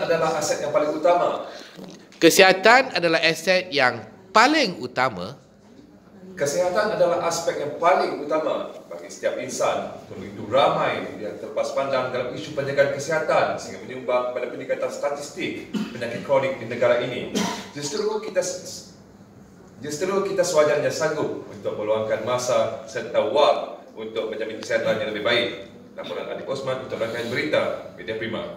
adalah aset yang paling utama. Kesihatan adalah aset yang paling utama. Kesihatan adalah aspek yang paling utama bagi setiap insan. Begitu ramai yang terlepas pandang dalam isu penjagaan kesihatan sehingga menyumbang pada peningkatan statistik penyakit kronik di negara ini. Justru kita justru kita sewajarnya sanggup untuk meluangkan masa serta wang untuk menjamin kesihatan yang lebih baik. Laporan Adik Osman untuk rangkaian berita, Media Prima.